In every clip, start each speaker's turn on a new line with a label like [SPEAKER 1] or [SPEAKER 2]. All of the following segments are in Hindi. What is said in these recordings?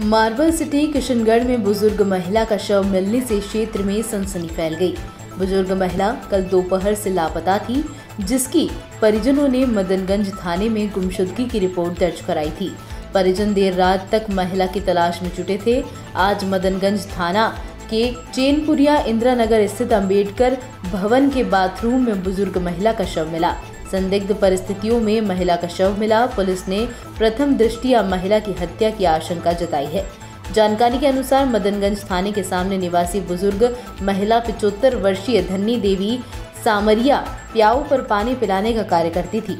[SPEAKER 1] मार्बल सिटी किशनगढ़ में बुज़ुर्ग महिला का शव मिलने से क्षेत्र में सनसनी फैल गई। बुज़ुर्ग महिला कल दोपहर से लापता थी, जिसकी परिजनों ने मदनगंज थाने में गुमशुदगी की रिपोर्ट दर्ज कराई थी। परिजन देर रात तक महिला की तलाश में जुटे थे। आज मदनगंज थाना के चेनपुरिया इंदिरा नगर स्थित अंबेडकर भवन के बाथरूम में बुज़ुर्ग महिला का शव मिला। संदिग्ध परिस्थितियों में महिला का शव मिला। पुलिस ने प्रथम दृष्टिया महिला की हत्या की आशंका जताई है। जानकारी के अनुसार मदनगंज थाने के सामने निवासी बुज़ुर्ग महिला पिचोत्तर वर्षीय धन्नी देवी सामरिया प्याऊ पर पानी पिलाने का कार्य करती थी।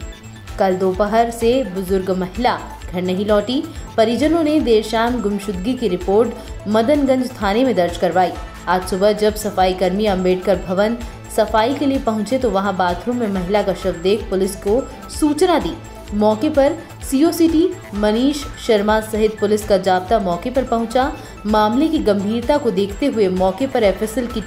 [SPEAKER 1] कल दोपहर से बुज़ुर्ग महिला घर नहीं लौटी। परिजनों ने देर शाम गुमशुदगी की रिपोर्ट मदनगंज थाने में दर्ज करवाई। आज सुबह जब सफ़ाई कर्मी अंबेडकर भवन सफ़ाई के लिए पहुँचे तो वहाँ बाथरूम में महिला का शव देख पुलिस को सूचना दी। मौके पर सीओसीटी मनीष शर्मा सहित पुलिस का जाब्ता मौके पर पहुँचा। मामले की गंभीरता को देखते हुए मौके पर एफएसएल की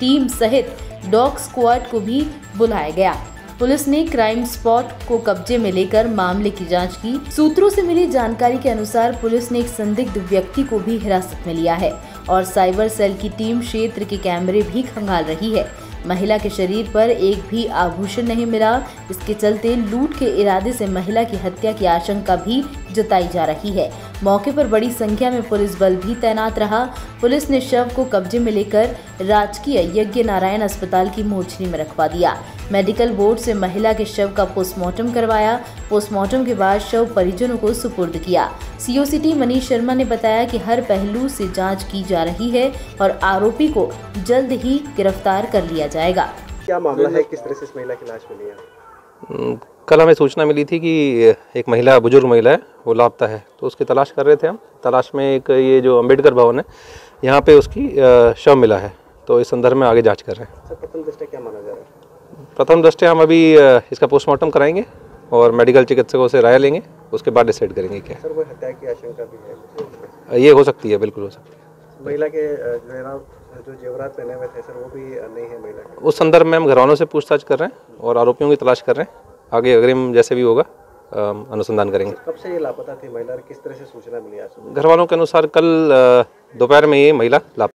[SPEAKER 1] टीम सहित डॉग स्क्वाड को भी बुलाया गया। पुलिस ने क्राइम स्पॉट को कब्जे में लेकर मामले की जाँच की। सूत्रों से मिली जानकारी के अनुसार पुलिस ने एक संदिग्ध व्यक्ति को भी हिरासत में लिया है और साइबर सेल की टीम क्षेत्र के कैमरे भी खंगाल रही है। महिला के शरीर पर एक भी आभूषण नहीं मिला। इसके चलते लूट के इरादे से महिला की हत्या की आशंका भी जताई जा रही है। मौके पर बड़ी संख्या में पुलिस बल भी तैनात रहा। पुलिस ने शव को कब्जे में लेकर राजकीय यज्ञ नारायण अस्पताल की मोचनी में रखवा दिया। मेडिकल बोर्ड से महिला के शव का पोस्टमार्टम करवाया। पोस्टमार्टम के बाद शव परिजनों को सुपुर्द किया। सीओसीटी मनीष शर्मा ने बताया कि हर पहलू से जाँच की जा रही है और आरोपी को जल्द ही गिरफ़्तार कर लिया जाएगा।
[SPEAKER 2] क्या मामला है? किस तरह से इस महिला की लाश मिली है?
[SPEAKER 3] हम्म, कल हमें सूचना मिली थी कि एक महिला बुज़ुर्ग महिला है वो लापता है। तो उसकी तलाश कर रहे थे हम। तलाश में एक ये जो अंबेडकर भवन है यहाँ पे उसकी शव मिला है। तो इस संदर्भ में आगे जाँच कर रहे हैं।
[SPEAKER 2] सर प्रथम दृष्टि क्या माना जा रहा है?
[SPEAKER 3] प्रथम दृष्टि हम अभी इसका पोस्टमार्टम कराएँगे और मेडिकल चिकित्सकों से राय लेंगे। उसके बाद डिसाइड करेंगे क्या।
[SPEAKER 2] सर वो हत्या की आशंका भी है।
[SPEAKER 3] ये हो सकती है बिल्कुल हो सकती है।
[SPEAKER 2] महिला के जो जेवरात पहने हुए थे सर वो भी नहीं है महिला के।
[SPEAKER 3] उस संदर्भ में हम घरवालों से पूछताछ कर रहे हैं और आरोपियों की तलाश कर रहे हैं। आगे अग्रिम जैसे भी होगा अनुसंधान करेंगे।
[SPEAKER 2] कब से ये लापता थी महिला किस तरह से सूचना मिली आज?
[SPEAKER 3] घर वालों के अनुसार कल दोपहर में ये महिला लापता